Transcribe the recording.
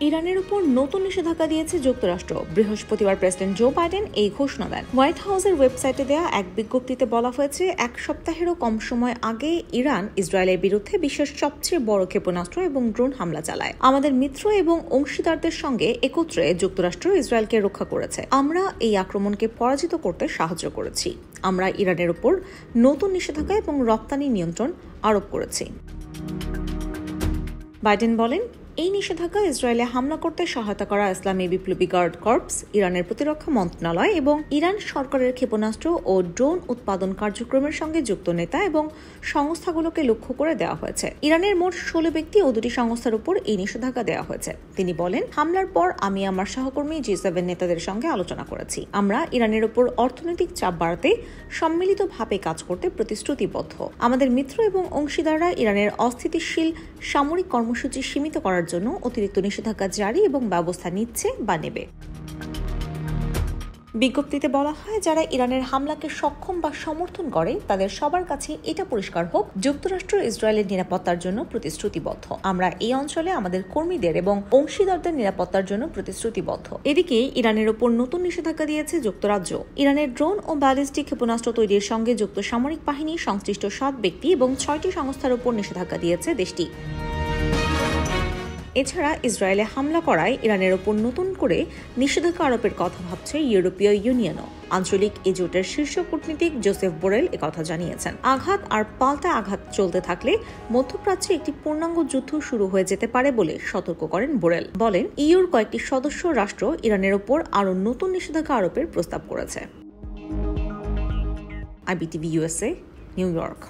ইরানের উপর নতুন নিষেধাজ্ঞা দিয়েছে যুক্তরাষ্ট্র। বৃহস্পতিবার প্রেসিডেন্ট জো বাইডেন এই ঘোষণা দেন। হোয়াইট হাউসের ওয়েবসাইটে দেওয়া এক বিজ্ঞপ্তিতে বলা হয়েছে, এক সপ্তাহেরও কম সময় আগে ইরান ইসরায়েলের বিরুদ্ধে বিশ্বের সবচেয়ে বড় ক্ষেপণাস্ত্র এবং ড্রোন হামলা চালায়। আমাদের মিত্র এবং অংশীদারদের সঙ্গে একত্রে যুক্তরাষ্ট্র ইসরায়েলকে রক্ষা করেছে। আমরা এই আক্রমণকে পরাজিত করতে সাহায্য করেছি। আমরা ইরানের উপর নতুন নিষেধাজ্ঞা এবং রপ্তানি নিয়ন্ত্রণ আরোপ করেছি। বাইডেন বলেন এই নিষেধাজ্ঞা ইসরায়েলে হামলা করতে সহায়তা করা ইসলামী বিপ্লবী গার্ড কর্পস, ইরানের প্রতিরক্ষা মন্ত্রণালয় এবং ইরান সরকারের ক্ষেপণাস্ত্র ও ড্রোন উৎপাদন কার্যক্রমের সঙ্গে যুক্ত নেতা এবং সংস্থাগুলোকে লক্ষ্য করে দেওয়া হয়েছে। ইরানের মোট ষোলো ব্যক্তি ও দুটি সংস্থার উপর এই নিষেধাজ্ঞা দেওয়া হয়েছে। তিনি বলেন, হামলার পর আমি আমার সহকর্মী জি সেভেন নেতাদের সঙ্গে আলোচনা করেছি। আমরা ইরানের উপর অর্থনৈতিক চাপ বাড়াতে সম্মিলিতভাবে কাজ করতে প্রতিশ্রুতিবদ্ধ। আমাদের মিত্র এবং অংশীদাররা ইরানের অস্থিতিশীল সামরিক কর্মসূচি সীমিত করার জন্য অতিরিক্ত নিষেধাজ্ঞা জারি এবং ব্যবস্থা নিচ্ছে বা নেবে। বিজ্ঞপ্তিতে বলা হয়, যারা ইরানের হামলাকে সক্ষম বা সমর্থন করে, তাদের সবার কাছে এটা পরিষ্কার হোক, যুক্তরাষ্ট্র ইসরায়েলের নিরাপত্তার জন্য প্রতিশ্রুতিবদ্ধ। আমরা এই অঞ্চলে আমাদের কর্মীদের এবং অংশীদারদের নিরাপত্তার জন্য প্রতিশ্রুতিবদ্ধ। এদিকে, ইরানের ওপর নতুন নিষেধাজ্ঞা দিয়েছে যুক্তরাজ্য। ইরানের ড্রোন ও ব্যালিস্টিক ক্ষেপণাস্ত্র তৈরির সঙ্গে যুক্ত সামরিক বাহিনী সংশ্লিষ্ট সাত ব্যক্তি এবং ছয়টি সংস্থার ওপর নিষেধাজ্ঞা দিয়েছে দেশটি। এছাড়া ইসরায়েলে হামলা করায় ইরানের ওপর নতুন করে নিষেধাজ্ঞা আরোপের কথা ভাবছে ইউরোপীয় ইউনিয়নও। আঞ্চলিক এজোটের শীর্ষ কূটনীতিক জোসেফ বোরেল একথা জানিয়েছেন। আঘাত আর পাল্টা আঘাত চলতে থাকলে মধ্যপ্রাচ্যে একটি পূর্ণাঙ্গ যুদ্ধ শুরু হয়ে যেতে পারে বলে সতর্ক করেন বোরেল। বলেন, ইউর কয়েকটি সদস্য রাষ্ট্র ইরানের ওপর আরও নতুন নিষেধাজ্ঞা আরোপের প্রস্তাব করেছে। IBTV USA New York.